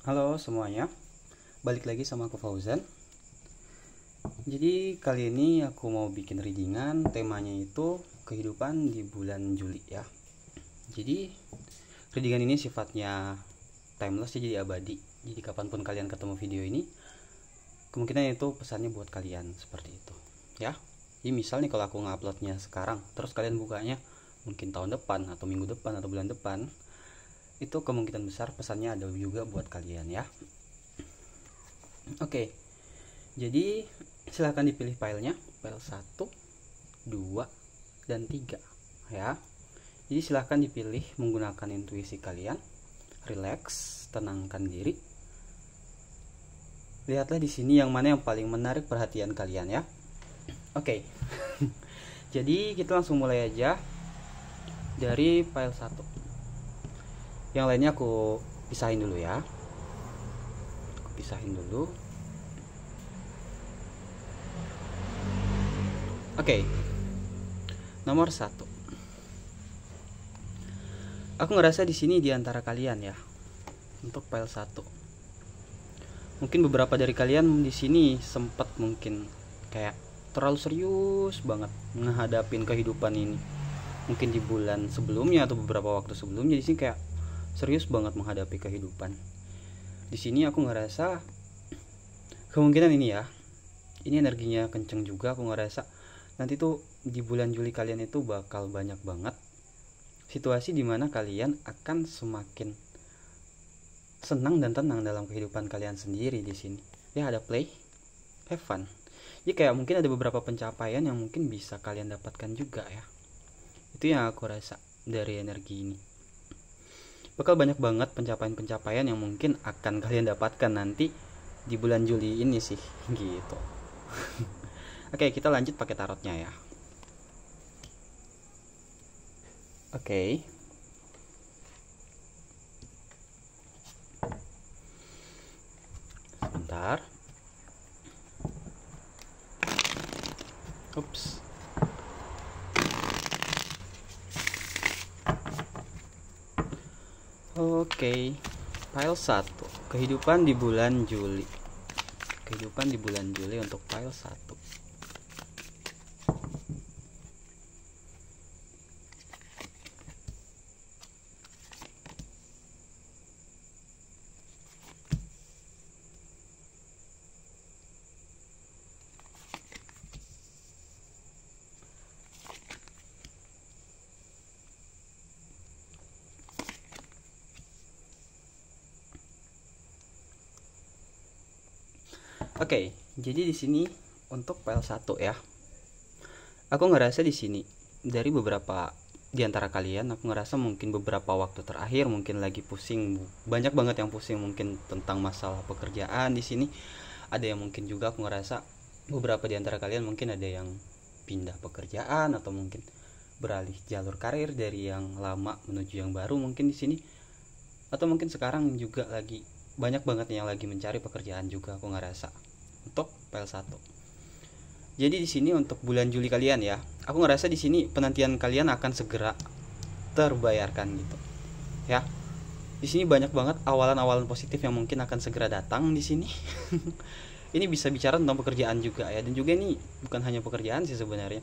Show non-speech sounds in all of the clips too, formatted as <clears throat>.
Halo semuanya, balik lagi sama aku Fauzan. Jadi kali ini aku mau bikin readingan, temanya itu kehidupan di bulan Juli ya. Jadi readingan ini sifatnya timeless jadi abadi. Jadi kapan pun kalian ketemu video ini, kemungkinan itu pesannya buat kalian seperti itu ya. Jadi misal nih kalau aku nguploadnya sekarang, terus kalian bukanya mungkin tahun depan atau minggu depan atau bulan depan, itu kemungkinan besar pesannya ada juga buat kalian ya. Oke. Jadi silahkan dipilih filenya. File 1 2 dan 3 ya. Jadi silahkan dipilih menggunakan intuisi kalian. Relax tenangkan diri. Lihatlah di sini yang mana yang paling menarik perhatian kalian ya. Oke. <laughs> Jadi kita langsung mulai aja dari file 1 yang lainnya aku pisahin dulu ya. Aku pisahin dulu. Oke. Nomor satu. Aku ngerasa di sini di antara kalian ya untuk file satu. Mungkin beberapa dari kalian di sini sempat mungkin kayak terlalu serius banget menghadapin kehidupan ini. Mungkin di bulan sebelumnya atau beberapa waktu sebelumnya di sini kayak serius banget menghadapi kehidupan. Di sini aku ngerasa kemungkinan ini ya. Ini energinya kenceng juga aku ngerasa nanti tuh di bulan Juli kalian itu bakal banyak banget situasi di mana kalian akan semakin senang dan tenang dalam kehidupan kalian sendiri di sini. Ya ada play have fun. Ya kayak mungkin ada beberapa pencapaian yang mungkin bisa kalian dapatkan juga ya. Itu yang aku rasa dari energi ini bakal banyak banget pencapaian-pencapaian yang mungkin akan kalian dapatkan nanti di bulan Juli ini sih <laughs> gitu. <laughs> Oke kita lanjut pakai tarotnya ya. Oke. Sebentar. Ups Oke, file 1. Kehidupan di bulan Juli. Kehidupan di bulan Juli untuk file 1. Oke, jadi di sini untuk file 1 ya. Aku ngerasa di sini dari beberapa di antara kalian aku ngerasa mungkin beberapa waktu terakhir mungkin lagi pusing banyak banget yang pusing mungkin tentang masalah pekerjaan di sini. Ada yang mungkin juga aku ngerasa beberapa di antara kalian mungkin ada yang pindah pekerjaan atau mungkin beralih jalur karir dari yang lama menuju yang baru mungkin di sini. Atau mungkin sekarang juga lagi banyak banget yang lagi mencari pekerjaan juga aku ngerasa untuk file 1 jadi di sini untuk bulan Juli kalian ya aku ngerasa di sini penantian kalian akan segera terbayarkan gitu ya. Di sini banyak banget awalan-awalan positif yang mungkin akan segera datang di sini. <laughs> Ini bisa bicara tentang pekerjaan juga ya dan juga ini bukan hanya pekerjaan sih sebenarnya.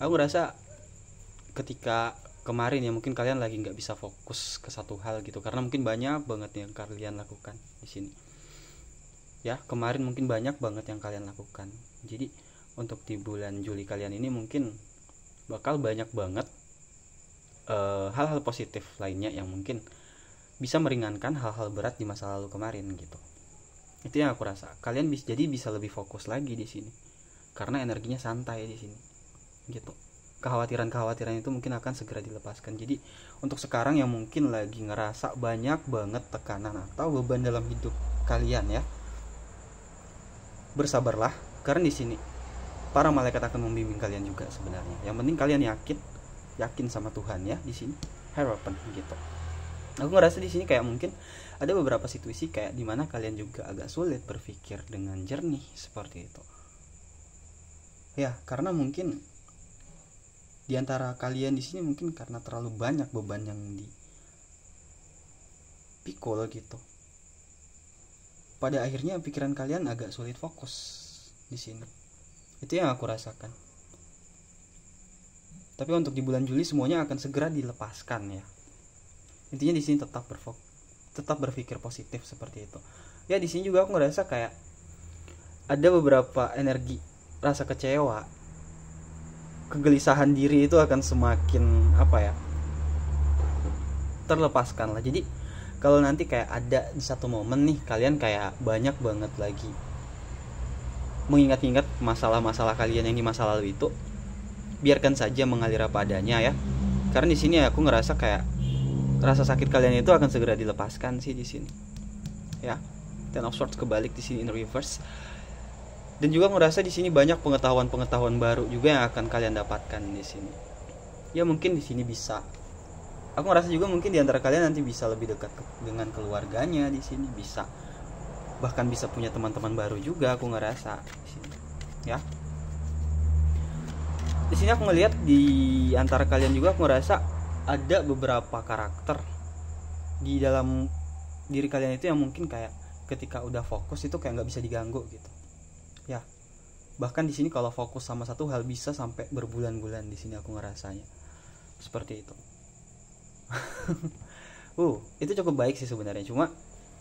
Aku ngerasa ketika kemarin ya mungkin kalian lagi nggak bisa fokus ke satu hal gitu karena mungkin banyak banget yang kalian lakukan di sini ya kemarin mungkin banyak banget yang kalian lakukan. Jadi untuk di bulan Juli kalian ini mungkin bakal banyak banget eh, hal-hal uh, positif lainnya yang mungkin bisa meringankan hal-hal berat di masa lalu kemarin gitu. Itu yang aku rasa. Kalian bisa jadi bisa lebih fokus lagi di sini. Karena energinya santai di sini gitu. Kekhawatiran-kekhawatiran itu mungkin akan segera dilepaskan. Jadi untuk sekarang yang mungkin lagi ngerasa banyak banget tekanan atau beban dalam hidup kalian ya bersabarlah karena di sini para malaikat akan membimbing kalian juga sebenarnya. Yang penting kalian yakin, yakin sama Tuhan ya di sini. Harapan gitu. Aku ngerasa di sini kayak mungkin ada beberapa situasi kayak di mana kalian juga agak sulit berpikir dengan jernih seperti itu. Ya, karena mungkin di antara kalian di sini mungkin karena terlalu banyak beban yang di pikul gitu pada akhirnya pikiran kalian agak sulit fokus di sini. Itu yang aku rasakan. Tapi untuk di bulan Juli semuanya akan segera dilepaskan ya. Intinya di sini tetap berfok tetap berpikir positif seperti itu. Ya di sini juga aku ngerasa kayak ada beberapa energi rasa kecewa. Kegelisahan diri itu akan semakin apa ya terlepaskan lah. Jadi kalau nanti kayak ada di satu momen nih kalian kayak banyak banget lagi mengingat-ingat masalah-masalah kalian yang di masa lalu itu biarkan saja mengalir apa adanya ya. Karena di sini aku ngerasa kayak rasa sakit kalian itu akan segera dilepaskan sih di sini. Ya Ten of Swords kebalik di sini in reverse. Dan juga ngerasa di sini banyak pengetahuan-pengetahuan baru juga yang akan kalian dapatkan di sini. Ya mungkin di sini bisa aku ngerasa juga mungkin di antara kalian nanti bisa lebih dekat dengan keluarganya di sini bisa bahkan bisa punya teman-teman baru juga aku ngerasa di sini ya. Di sini aku ngelihat di antara kalian juga aku ngerasa ada beberapa karakter di dalam diri kalian itu yang mungkin kayak ketika udah fokus itu kayak nggak bisa diganggu gitu ya. Bahkan di sini kalau fokus sama satu hal bisa sampai berbulan-bulan di sini aku ngerasanya. Seperti itu <laughs> uh itu cukup baik sih sebenarnya. Cuma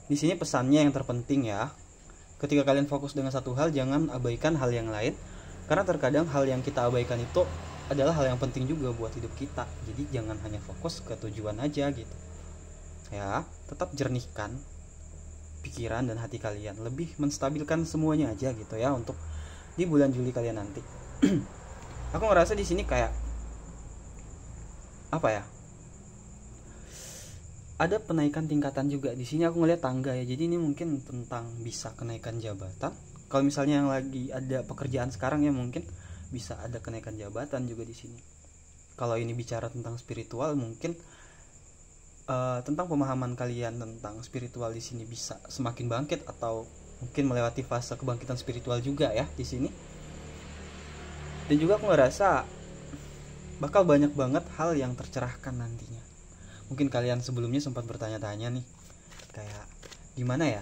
di sini pesannya yang terpenting ya. Ketika kalian fokus dengan satu hal jangan abaikan hal yang lain. Karena terkadang hal yang kita abaikan itu adalah hal yang penting juga buat hidup kita. Jadi jangan hanya fokus ke tujuan aja gitu. Ya tetap jernihkan pikiran dan hati kalian. Lebih menstabilkan semuanya aja gitu ya untuk di bulan Juli kalian nanti. <clears throat> Aku ngerasa di sini kayak apa ya ada penaikan tingkatan juga. Di sini aku ngeliat tangga ya. Jadi ini mungkin tentang bisa kenaikan jabatan. Kalau misalnya yang lagi ada pekerjaan sekarang ya mungkin bisa ada kenaikan jabatan juga di sini. Kalau ini bicara tentang spiritual mungkin uh, tentang pemahaman kalian tentang spiritual di sini bisa semakin bangkit atau mungkin melewati fase kebangkitan spiritual juga ya di sini. Dan juga aku ngerasa bakal banyak banget hal yang tercerahkan nantinya mungkin kalian sebelumnya sempat bertanya-tanya nih kayak gimana ya?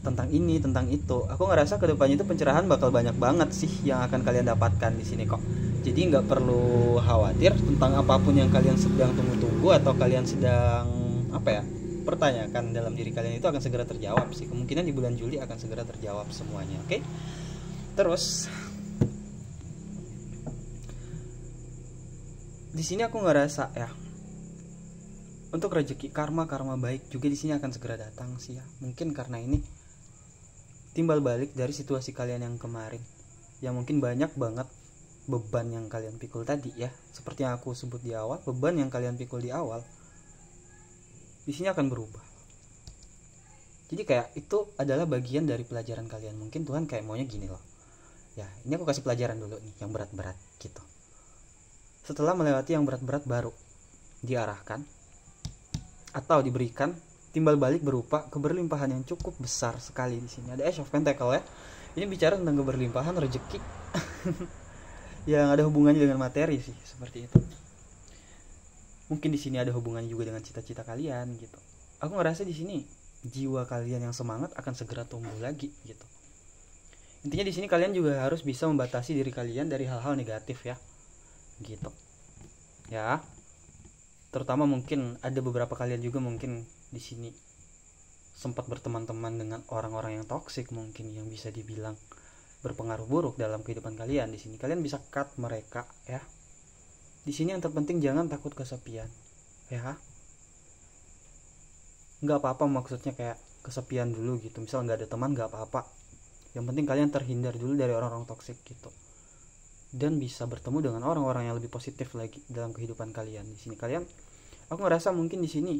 Tentang ini tentang itu. Aku ngerasa ke depannya itu pencerahan bakal banyak banget sih yang akan kalian dapatkan di sini kok. Jadi nggak perlu khawatir tentang apa pun yang kalian sedang tunggu-tunggu atau kalian sedang apa ya pertanyakan dalam diri kalian itu akan segera terjawab sih. Kemungkinan di bulan Juli akan segera terjawab semuanya oke? Okay? terus di sini aku ngerasa ya untuk rezeki karma karma baik juga di sini akan segera datang sih ya. Mungkin karena ini timbal balik dari situasi kalian yang kemarin. Yang mungkin banyak banget beban yang kalian pikul tadi ya. Seperti yang aku sebut di awal beban yang kalian pikul di awal di sini akan berubah. Jadi kayak itu adalah bagian dari pelajaran kalian. Mungkin Tuhan kayak maunya gini loh. Ya ini aku kasih pelajaran dulu nih yang berat-berat gitu. Setelah melewati yang berat-berat baru diarahkan atau diberikan timbal balik berupa keberlimpahan yang cukup besar sekali di sini. Ada Ace of Pentacle ya. Ini bicara tentang keberlimpahan rezeki <laughs> yang ada hubungannya dengan materi sih, seperti itu. Mungkin di sini ada hubungannya juga dengan cita-cita kalian gitu. Aku ngerasa di sini jiwa kalian yang semangat akan segera tumbuh lagi gitu. Intinya di sini kalian juga harus bisa membatasi diri kalian dari hal-hal negatif ya. Gitu. Ya, terutama mungkin ada beberapa kalian juga mungkin di sini sempat berteman-teman dengan orang-orang yang toksik mungkin yang bisa dibilang berpengaruh buruk dalam kehidupan kalian di sini. Kalian bisa cut mereka ya. Di sini yang terpenting jangan takut kesepian ya. Nggak apa-apa maksudnya kayak kesepian dulu gitu. Misal nggak ada teman nggak apa-apa. Yang penting kalian terhindar dulu dari orang-orang toksik gitu dan bisa bertemu dengan orang-orang yang lebih positif lagi dalam kehidupan kalian. Di sini kalian aku ngerasa mungkin di sini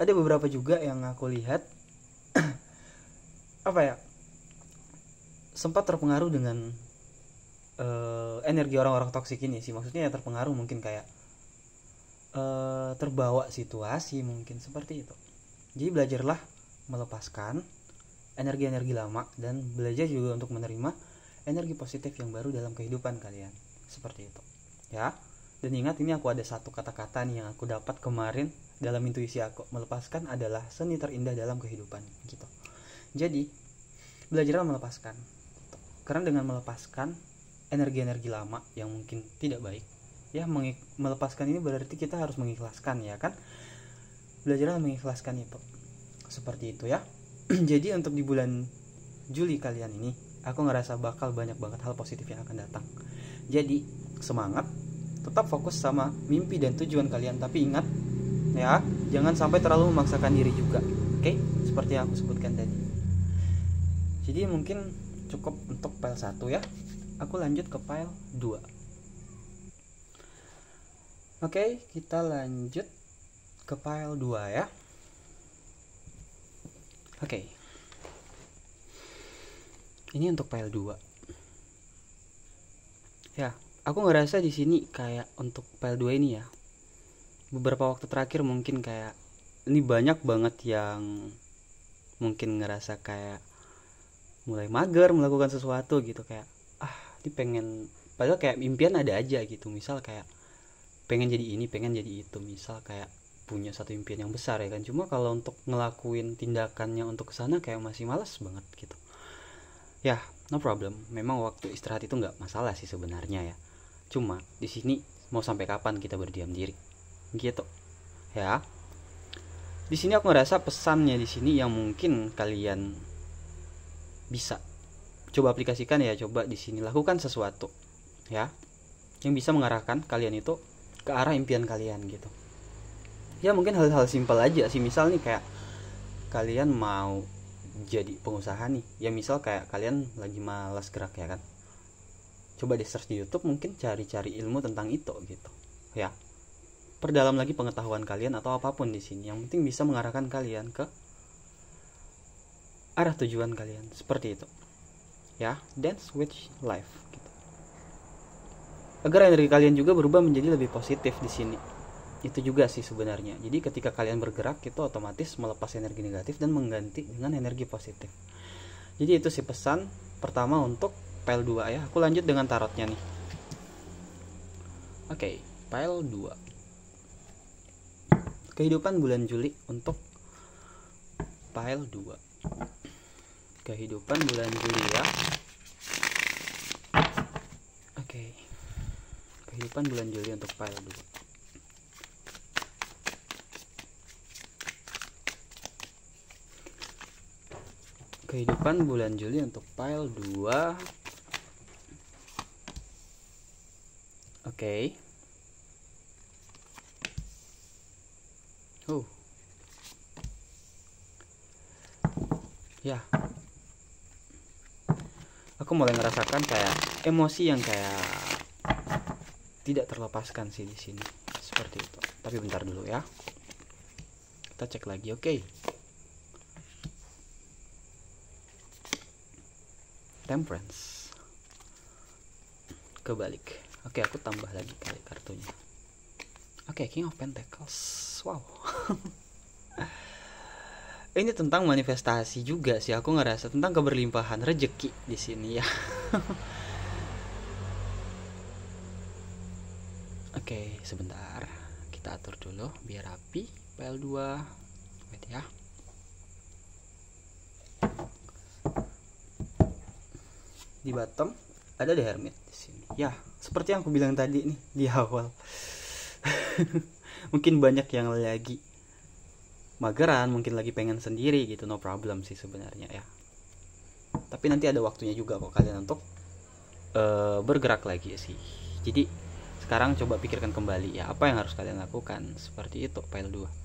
ada beberapa juga yang aku lihat <clears throat> apa ya sempat terpengaruh dengan uh, energi orang-orang toksik ini sih. Maksudnya ya terpengaruh mungkin kayak uh, terbawa situasi mungkin seperti itu. Jadi belajarlah melepaskan energi-energi lama dan belajar juga untuk menerima energi positif yang baru dalam kehidupan kalian. Seperti itu. Ya. Dan ingat ini aku ada satu kata-kata nih yang aku dapat kemarin dalam intuisi aku. Melepaskan adalah seni terindah dalam kehidupan gitu. Jadi belajar melepaskan. Karena dengan melepaskan energi-energi lama yang mungkin tidak baik ya melepaskan ini berarti kita harus mengikhlaskan ya kan? Belajar mengikhlaskan itu. Seperti itu ya. <clears throat> Jadi untuk di bulan Juli kalian ini aku ngerasa bakal banyak banget hal positif yang akan datang. Jadi semangat tetap fokus sama mimpi dan tujuan kalian. Tapi ingat ya jangan sampai terlalu memaksakan diri juga. Oke? Okay? seperti yang aku sebutkan tadi. Jadi mungkin cukup untuk file 1 ya. Aku lanjut ke file 2 oke okay, kita lanjut ke file 2 ya. Oke. okay. Ini untuk file 2 ya aku ngerasa di sini kayak untuk file 2 ini ya beberapa waktu terakhir mungkin kayak ini banyak banget yang mungkin ngerasa kayak mulai mager melakukan sesuatu gitu kayak ah ini pengen padahal kayak impian ada aja gitu. Misal kayak pengen jadi ini pengen jadi itu. Misal kayak punya satu impian yang besar ya kan. Cuma kalau untuk ngelakuin tindakannya untuk ke sana kayak masih malas banget gitu ya no problem memang waktu istirahat itu nggak masalah sih sebenarnya ya Cuma di sini mau sampai kapan kita berdiam diri? Gitu. Ya. Di sini aku ngerasa pesannya di sini yang mungkin kalian bisa coba aplikasikan ya, coba di sini lakukan sesuatu ya yang bisa mengarahkan kalian itu ke arah impian kalian gitu. Ya mungkin hal-hal simpel aja sih, misal nih kayak kalian mau jadi pengusaha nih. Ya misal kayak kalian lagi malas gerak ya kan? Coba di search di YouTube mungkin cari-cari ilmu tentang itu gitu. Ya. Perdalam lagi pengetahuan kalian atau apa pun di sini. Yang penting bisa mengarahkan kalian ke arah tujuan kalian. Seperti itu. Ya dance with life gitu. agar energi kalian juga berubah menjadi lebih positif di sini itu juga sih sebenarnya. Jadi ketika kalian bergerak itu otomatis melepas energi negatif dan mengganti dengan energi positif. Jadi itu sih pesan pertama untuk file 2 ya. Aku lanjut dengan tarotnya nih. Oke okay, file 2 kehidupan bulan Juli untuk file 2 kehidupan bulan Juli ya. Oke. Okay. kehidupan bulan Juli untuk file 2 kehidupan bulan Juli untuk file 2 okay. oh ya. Aku mulai ngerasakan kayak emosi yang kayak tidak terlepaskan sih di sini. Seperti itu. Tapi bentar dulu ya. Kita cek lagi oke. okay. Temperance. Kebalik. Oke aku tambah lagi kali kartunya. Oke King of Pentacles. Wow. <laughs> Ini tentang manifestasi juga sih. Aku ngerasa tentang keberlimpahan rejeki di sini ya. <laughs> Oke sebentar. Kita atur dulu. Biar rapi PL2 wait ya di bottom ada the hermit di sini. Ya seperti yang aku bilang tadi nih di awal. <laughs> Mungkin banyak yang lagi mageran mungkin lagi pengen sendiri gitu no problem sih sebenarnya ya. Tapi nanti ada waktunya juga kok kalian untuk uh, bergerak lagi sih. Jadi sekarang coba pikirkan kembali ya apa yang harus kalian lakukan. Seperti itu file 2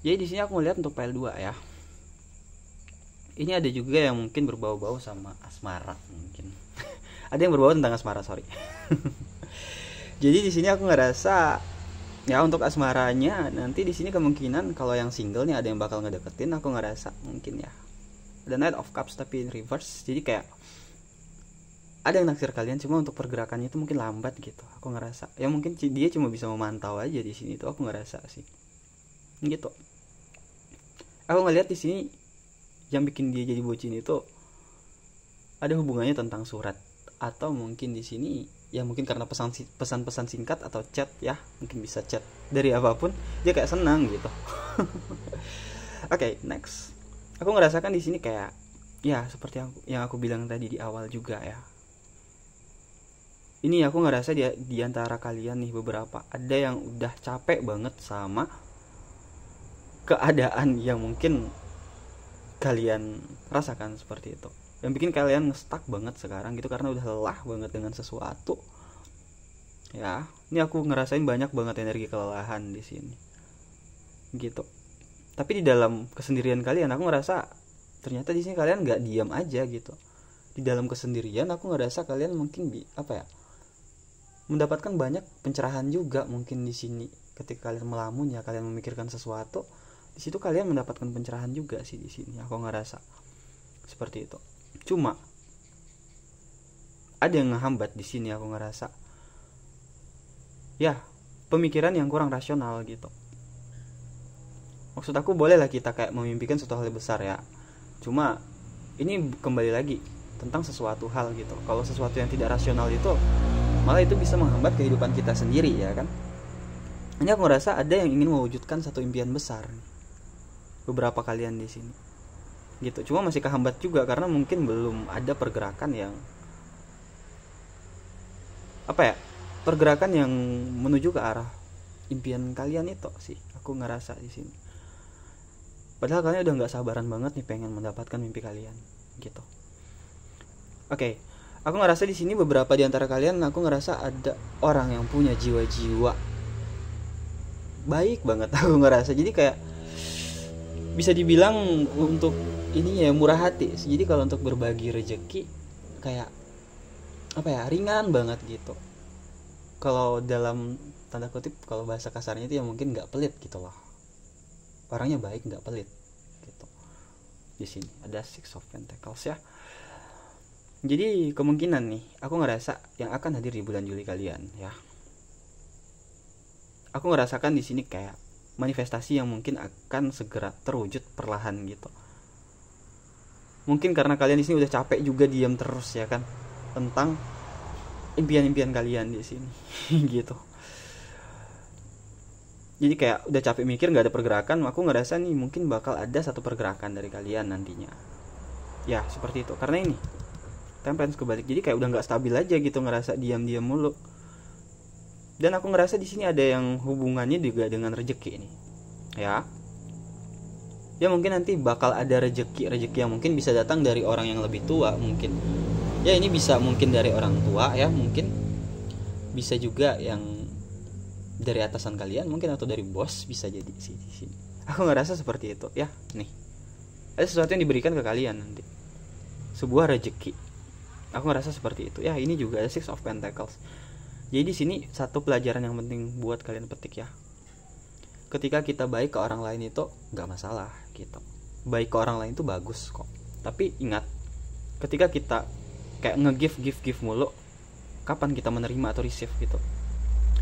jadi di sini aku melihat untuk file 2 ya ini ada juga yang mungkin berbau-bau sama asmara mungkin. <laughs> Ada yang berbau tentang asmara sorry. <laughs> Jadi di sini aku ngerasa ya untuk asmaranya nanti di sini kemungkinan kalau yang single nih ada yang bakal ngedeketin aku ngerasa mungkin ya. Ada Knight of Cups tapi in reverse. Jadi kayak ada yang naksir kalian cuma untuk pergerakannya itu mungkin lambat gitu. Aku ngerasa ya mungkin dia cuma bisa memantau aja di sini tuh aku ngerasa sih. Gitu. Aku ngeliat di sini yang bikin dia jadi bocin itu ada hubungannya tentang surat. Atau mungkin di sini ya mungkin karena pesan pesan-pesan singkat atau chat ya mungkin bisa chat dari apa pun dia kayak senang gitu. <laughs> Oke okay, next. Aku ngerasakan di sini kayak ya seperti yang yang aku bilang tadi di awal juga ya. Ini aku ngerasa di, di antara kalian nih beberapa ada yang udah capek banget sama keadaan yang mungkin kalian rasakan seperti itu. Yang bikin kalian ngestak banget sekarang gitu karena udah lelah banget dengan sesuatu ya ini aku ngerasain banyak banget energi kelelahan di sini gitu. Tapi di dalam kesendirian kalian aku ngerasa ternyata di sini kalian nggak diam aja gitu. Di dalam kesendirian aku ngerasa kalian mungkin bi apa ya mendapatkan banyak pencerahan juga mungkin di sini. Ketika kalian melamun ya kalian memikirkan sesuatu di situ kalian mendapatkan pencerahan juga sih di sini aku ngerasa seperti itu. Cuma ada yang ngehambat di sini aku ngerasa ya pemikiran yang kurang rasional gitu. Maksud aku bolehlah kita kayak memimpikan suatu hal besar ya. Cuma ini kembali lagi tentang sesuatu hal gitu. Kalau sesuatu yang tidak rasional itu malah itu bisa menghambat kehidupan kita sendiri ya kan? Ini aku ngerasa ada yang ingin mewujudkan satu impian besar beberapa kalian di sini. Gitu. Cuma masih kehambat juga karena mungkin belum ada pergerakan yang apa ya? Pergerakan yang menuju ke arah impian kalian itu sih aku ngerasa di sini. Padahal kalian udah nggak sabaran banget nih pengen mendapatkan mimpi kalian gitu. Oke okay. aku ngerasa di sini beberapa di antara kalian aku ngerasa ada orang yang punya jiwa-jiwa. Baik banget <laughs> aku ngerasa. Jadi kayak bisa dibilang untuk ini ya murah hati jadi kalau untuk berbagi rejeki kayak apa ya ringan banget gitu. Kalau dalam tanda kutip kalau bahasa kasarnya itu ya mungkin nggak pelit gitu loh. Orangnya baik nggak pelit gitu. Di sini ada six of pentacles ya. Jadi kemungkinan nih aku ngerasa yang akan hadir di bulan Juli kalian ya. Aku ngerasakan di sini kayak manifestasi yang mungkin akan segera terwujud perlahan gitu. Mungkin karena kalian di sini udah capek juga diam terus ya kan? Tentang impian-impian kalian di sini <laughs> gitu. Jadi kayak udah capek mikir nggak ada pergerakan aku ngerasa nih mungkin bakal ada satu pergerakan dari kalian nantinya. Ya seperti itu. Karena ini temperance kebalik jadi kayak udah nggak stabil aja gitu ngerasa diam-diam mulu dan aku ngerasa di sini ada yang hubungannya juga dengan rejeki ini ya. Ya mungkin nanti bakal ada rejeki rejeki yang mungkin bisa datang dari orang yang lebih tua mungkin. Ya ini bisa mungkin dari orang tua ya mungkin. Bisa juga yang dari atasan kalian mungkin atau dari bos bisa jadi sih di sini. Aku ngerasa seperti itu ya nih. Ada sesuatu yang diberikan ke kalian nanti. Sebuah rezeki aku ngerasa seperti itu. Ya ini juga ada six of pentacles jadi di sini satu pelajaran yang penting buat kalian petik ya. Ketika kita baik ke orang lain itu nggak masalah gitu. Baik ke orang lain itu bagus kok. Tapi ingat ketika kita kayak nge-give give give mulu kapan kita menerima atau receive gitu?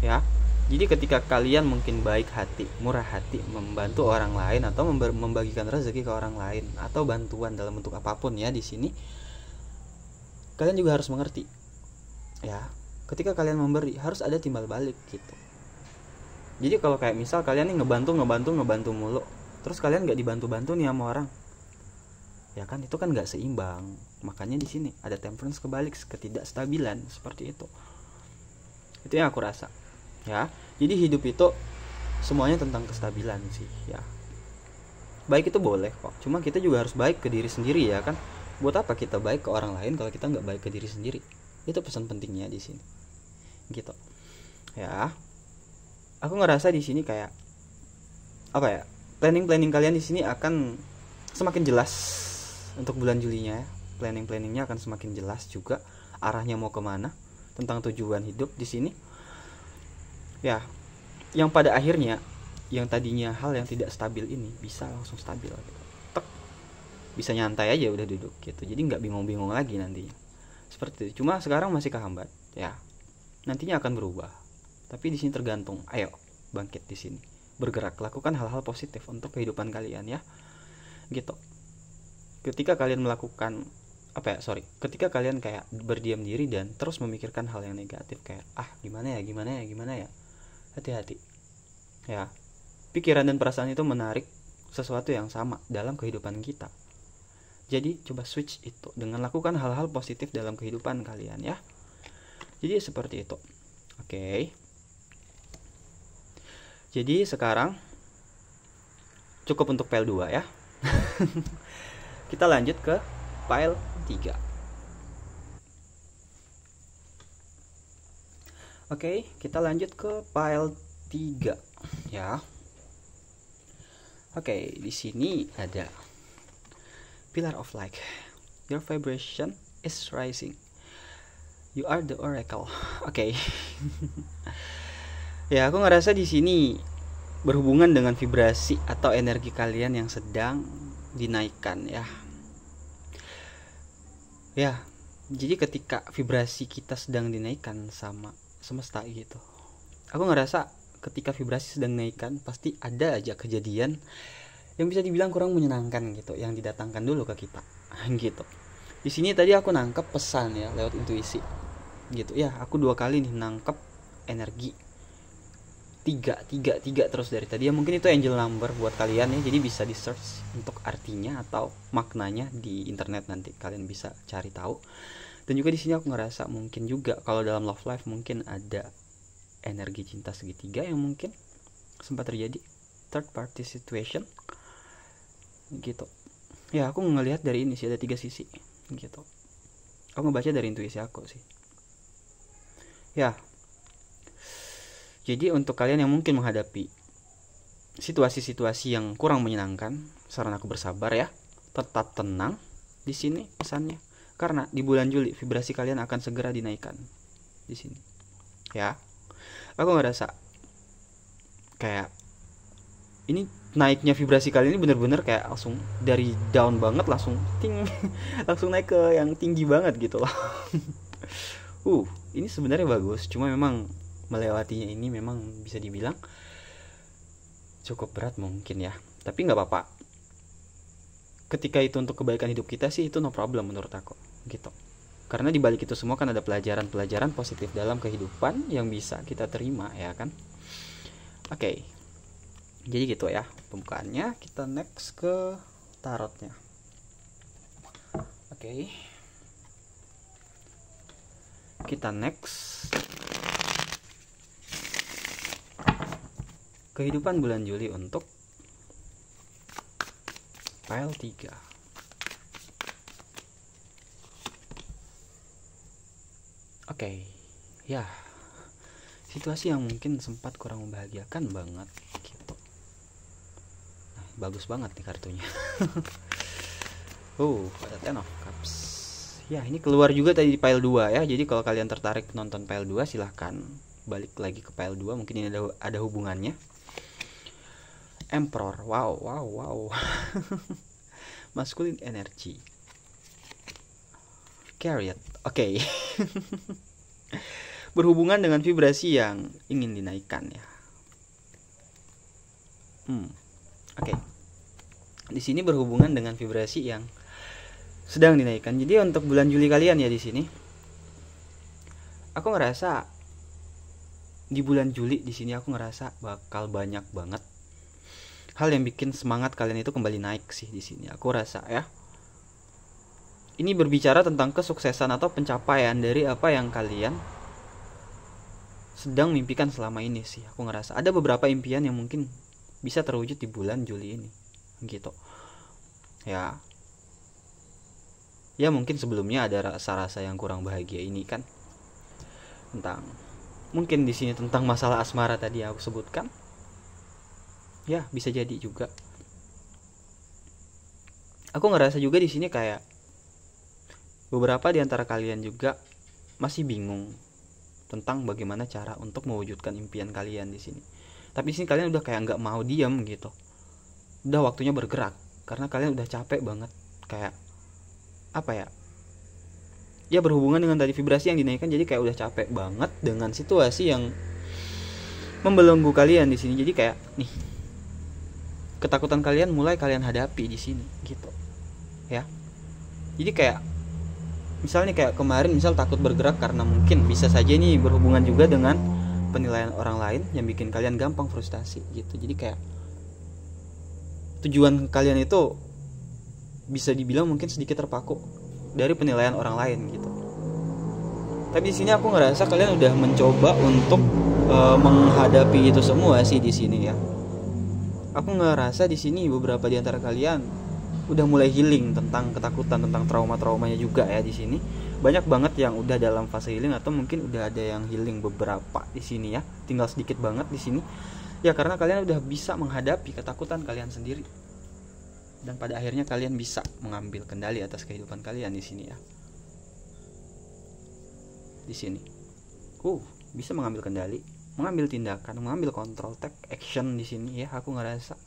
Ya. Jadi ketika kalian mungkin baik hati, murah hati membantu orang lain atau membagikan rezeki ke orang lain atau bantuan dalam bentuk apa pun ya di sini kalian juga harus mengerti. Ya, ketika kalian memberi harus ada timbal balik gitu. Jadi kalau kayak misal kalian nih ngebantu ngebantu ngebantu mulu, terus kalian nggak dibantu-bantu nih sama orang, ya kan itu kan nggak seimbang. Makanya di sini ada temperance kebalik ketidakstabilan seperti itu. Itu yang aku rasa ya jadi hidup itu semuanya tentang kestabilan sih ya baik itu boleh kok cuma kita juga harus baik ke diri sendiri ya kan buat apa kita baik ke orang lain kalau kita nggak baik ke diri sendiri itu pesan pentingnya di sini gitu. Ya. Aku ngerasa di sini kayak apa ya planning planning kalian di sini akan semakin jelas untuk bulan Julinya ya. planning planningnya akan semakin jelas juga arahnya mau ke mana tentang tujuan hidup di sini. Ya yang pada akhirnya yang tadinya hal yang tidak stabil ini bisa langsung stabil gitu. Tek, bisa nyantai aja udah duduk gitu. Jadi nggak bingung-bingung lagi nantinya. Seperti itu. Cuma sekarang masih kehambat. Ya nantinya akan berubah. Tapi di sini tergantung. Ayo bangkit di sini. Bergerak lakukan hal-hal positif untuk kehidupan kalian ya. Gitu. Ketika kalian melakukan apa ya sorry. Ketika kalian kayak berdiam diri dan terus memikirkan hal yang negatif kayak ah gimana ya gimana ya gimana ya? Hati-hati. Ya. Pikiran dan perasaan itu menarik sesuatu yang sama dalam kehidupan kita. Jadi coba switch itu dengan lakukan hal-hal positif dalam kehidupan kalian ya jadi seperti itu oke jadi sekarang cukup untuk file 2 ya <laughs> kita lanjut ke file 3 Oke, kita lanjut ke file 3 ya. Oke, di sini ada pillar of light. Your vibration is rising. You are the oracle. Oke. Okay. <laughs> ya, aku ngerasa di sini berhubungan dengan vibrasi atau energi kalian yang sedang dinaikkan ya. Ya, jadi ketika vibrasi kita sedang dinaikkan sama semesta gitu aku ngerasa ketika vibrasi sedang naikkan pasti ada aja kejadian yang bisa dibilang kurang menyenangkan gitu yang didatangkan dulu ke kita <laughs> gitu di sini tadi aku nangkep pesan ya lewat intuisi gitu. Ya aku dua kali nih nangkep energi. Tiga tiga tiga terus dari tadi. Ya mungkin itu angel number buat kalian ya. Jadi bisa di search untuk artinya atau maknanya di internet nanti. Kalian bisa cari tahu. Dan juga di sini aku ngerasa mungkin juga kalau dalam love life mungkin ada energi cinta segitiga yang mungkin sempat terjadi. Third party situation. Gitu. Ya aku ngelihat dari ini sih ada tiga sisi. Gitu. Aku ngebaca dari intuisi aku sih ya jadi untuk kalian yang mungkin menghadapi situasi-situasi yang kurang menyenangkan saran aku bersabar ya tetap tenang di sini pesannya karena di bulan Juli vibrasi kalian akan segera dinaikkan di sini. Ya. Aku ngerasa kayak ini naiknya vibrasi kalian ini bener-bener kayak langsung dari down banget langsung ting <laughs> langsung naik ke yang tinggi banget gitu loh. <laughs> uh, ini sebenarnya bagus, cuma memang melewatinya ini memang bisa dibilang cukup berat mungkin ya. Tapi nggak apa-apa. Ketika itu untuk kebaikan hidup kita sih itu no problem menurut aku gitu karena di balik itu semua kan ada pelajaran-pelajaran positif dalam kehidupan yang bisa kita terima ya kan oke okay. jadi gitu ya pembukaannya kita next ke tarotnya oke okay. Kita next kehidupan bulan Juli untuk file 3 Oke, okay. ya situasi yang mungkin sempat kurang membahagiakan banget gitu. Nah, bagus banget nih kartunya. <laughs> oh, ada Ten of Cups. Ya, ini keluar juga tadi di file 2 ya. Jadi kalau kalian tertarik nonton file 2 silahkan balik lagi ke file 2 mungkin ini ada ada hubungannya. Emperor. Wow, wow, wow. <laughs> Masculine energy. Carriot. Oke. Okay. <laughs> Berhubungan dengan vibrasi yang ingin dinaikkan ya. Hmm. Oke. Okay. Di sini berhubungan dengan vibrasi yang sedang dinaikkan. Jadi untuk bulan Juli kalian ya di sini. Aku ngerasa di bulan Juli di sini aku ngerasa bakal banyak banget hal yang bikin semangat kalian itu kembali naik sih di sini. Aku rasa ya ini berbicara tentang kesuksesan atau pencapaian dari apa yang kalian sedang mimpikan selama ini sih aku ngerasa ada beberapa impian yang mungkin bisa terwujud di bulan Juli ini gitu ya ya mungkin sebelumnya ada rasa-rasa yang kurang bahagia ini kan tentang mungkin di sini tentang masalah asmara tadi aku sebutkan ya bisa jadi juga aku ngerasa juga di sini kayak Beberapa di antara kalian juga masih bingung tentang bagaimana cara untuk mewujudkan impian kalian di sini. Tapi di sini kalian udah kayak nggak mau diam gitu. Udah waktunya bergerak karena kalian udah capek banget kayak apa ya? Ya berhubungan dengan tadi vibrasi yang dinaikkan jadi kayak udah capek banget dengan situasi yang membelenggu kalian di sini. Jadi kayak nih ketakutan kalian mulai kalian hadapi di sini gitu. Ya. Jadi kayak misalnya kayak kemarin misal takut bergerak karena mungkin bisa saja ini berhubungan juga dengan penilaian orang lain yang bikin kalian gampang frustasi gitu jadi kayak tujuan kalian itu bisa dibilang mungkin sedikit terpaku dari penilaian orang lain gitu. Tapi di sini aku ngerasa kalian udah mencoba untuk uh, menghadapi itu semua sih di sini ya. Aku ngerasa di sini beberapa di antara kalian udah mulai healing tentang ketakutan tentang trauma-traumanya juga ya di sini. Banyak banget yang udah dalam fase healing atau mungkin udah ada yang healing beberapa di sini ya. Tinggal sedikit banget di sini. Ya karena kalian udah bisa menghadapi ketakutan kalian sendiri dan pada akhirnya kalian bisa mengambil kendali atas kehidupan kalian di sini ya. Di sini. Uh bisa mengambil kendali mengambil tindakan mengambil kontrol take action di sini ya aku ngerasa.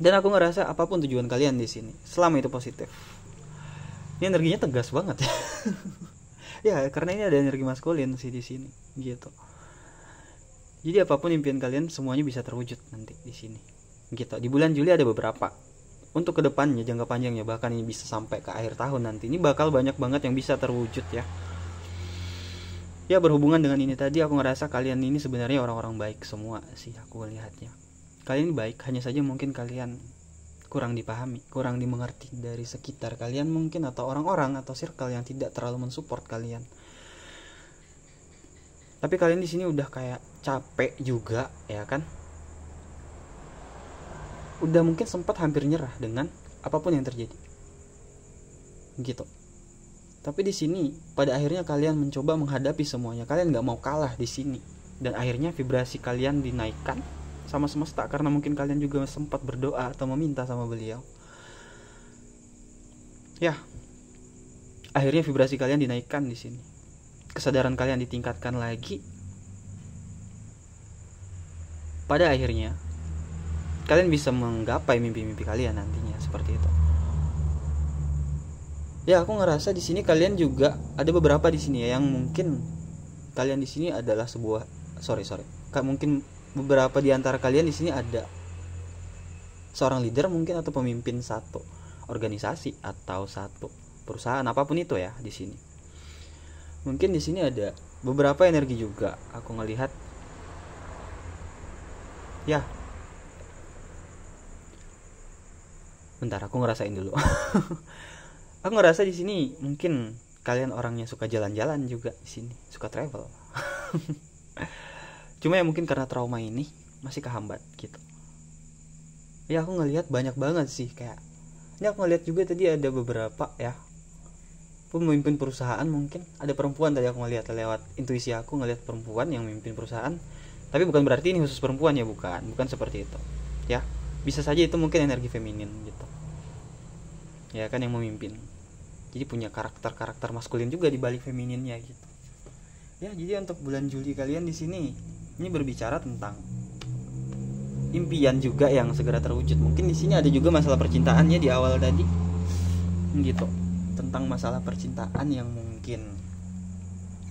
Dan aku ngerasa apa pun tujuan kalian di sini selama itu positif. Ini energinya tegas banget. Ya <laughs> ya karena ini ada energi maskulin sih di sini gitu. Jadi apa pun impian kalian semuanya bisa terwujud nanti di sini. Gitu. Di bulan Juli ada beberapa. Untuk ke depannya jangka panjangnya bahkan ini bisa sampai ke akhir tahun nanti ini bakal banyak banget yang bisa terwujud ya. Ya berhubungan dengan ini tadi aku ngerasa kalian ini sebenarnya orang-orang baik semua sih aku lihatnya. Kalian baik hanya saja mungkin kalian kurang dipahami, kurang dimengerti dari sekitar kalian mungkin atau orang-orang atau circle yang tidak terlalu mensupport kalian tapi kalian di sini udah kayak capek juga ya kan udah mungkin sempat hampir nyerah dengan apa pun yang terjadi. Gitu. Tapi di sini pada akhirnya kalian mencoba menghadapi semuanya. Kalian nggak mau kalah di sini. Dan akhirnya vibrasi kalian dinaikkan sama semesta karena mungkin kalian juga sempat berdoa atau meminta sama beliau. Ya. Akhirnya vibrasi kalian dinaikkan di sini. Kesadaran kalian ditingkatkan lagi. Pada akhirnya kalian bisa menggapai mimpi-mimpi kalian nantinya seperti itu. Ya aku ngerasa di sini kalian juga ada beberapa di sini ya yang mungkin kalian di sini adalah sebuah sorry sorry mungkin beberapa di antara kalian di sini ada seorang leader mungkin atau pemimpin satu organisasi atau satu perusahaan apa pun itu ya di sini. Mungkin di sini ada beberapa energi juga aku ngelihat. Ya bentar aku ngerasain dulu. <laughs> Aku ngerasa di sini mungkin kalian orangnya suka jalan-jalan juga di sini suka travel. <laughs> Cuma ya mungkin karena trauma ini masih kehambat gitu. Ya aku ngelihat banyak banget sih kayak ini aku ngelihat juga tadi ada beberapa ya pemimpin perusahaan mungkin. Ada perempuan tadi aku ngeliat lewat intuisi aku ngeliat perempuan yang memimpin perusahaan. Tapi bukan berarti ini khusus perempuan ya bukan bukan seperti itu. Ya bisa saja itu mungkin energi feminin gitu ya kan yang memimpin. Jadi punya karakter karakter maskulin juga di balik femininnya gitu. Ya jadi untuk bulan Juli kalian di sini ini berbicara tentang impian juga yang segera terwujud. Mungkin di sini ada juga masalah percintaannya di awal tadi gitu. Tentang masalah percintaan yang mungkin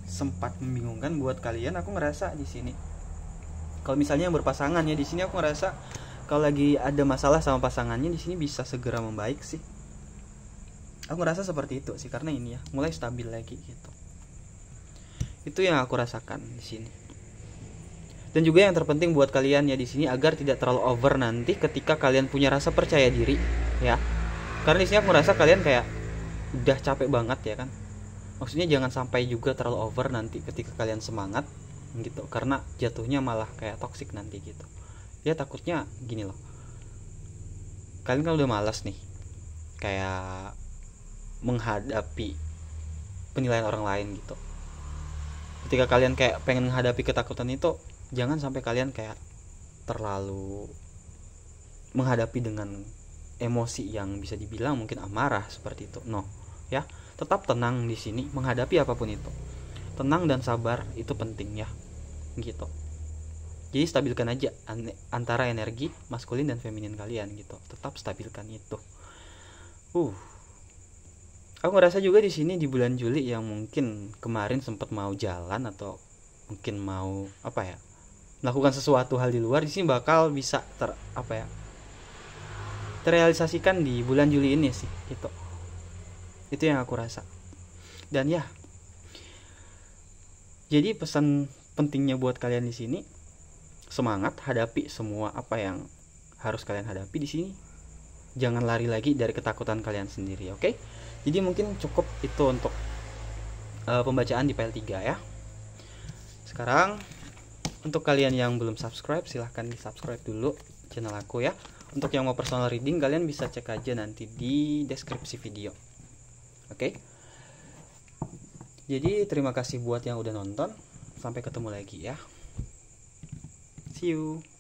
sempat membingungkan buat kalian aku ngerasa di sini. Kalau misalnya yang berpasangan ya di sini aku ngerasa kalau lagi ada masalah sama pasangannya di sini bisa segera membaik sih aku ngerasa seperti itu sih karena ini ya mulai stabil lagi gitu. Itu yang aku rasakan di sini. Dan juga yang terpenting buat kalian ya di sini agar tidak terlalu over nanti ketika kalian punya rasa percaya diri ya. Karena di sini aku ngerasa kalian kayak udah capek banget ya kan. Maksudnya jangan sampai juga terlalu over nanti ketika kalian semangat gitu. Karena jatuhnya malah kayak toksik nanti gitu. Ya takutnya gini loh. Kalian kan udah malas nih. Kayak menghadapi penilaian orang lain gitu. Ketika kalian kayak pengen menghadapi ketakutan itu jangan sampai kalian kayak terlalu menghadapi dengan emosi yang bisa dibilang mungkin amarah seperti itu. No ya. Tetap tenang di sini menghadapi apa pun itu. Tenang dan sabar itu penting ya. Gitu. Jadi stabilkan aja antara energi maskulin dan feminin kalian gitu. Tetap stabilkan itu. Uh aku ngerasa juga di sini di bulan Juli yang mungkin kemarin sempat mau jalan atau mungkin mau apa ya melakukan sesuatu hal di luar di sini bakal bisa ter apa ya terrealisasikan di bulan Juli ini sih gitu. Itu yang aku rasa. Dan ya jadi pesan pentingnya buat kalian di sini semangat hadapi semua apa yang harus kalian hadapi di sini. Jangan lari lagi dari ketakutan kalian sendiri oke? okay? Jadi mungkin cukup itu untuk uh, pembacaan di PL3 ya. Sekarang untuk kalian yang belum subscribe silahkan di subscribe dulu channel aku ya. Untuk yang mau personal reading kalian bisa cek aja nanti di deskripsi video. Oke? Okay? jadi terima kasih buat yang udah nonton. Sampai ketemu lagi ya. See you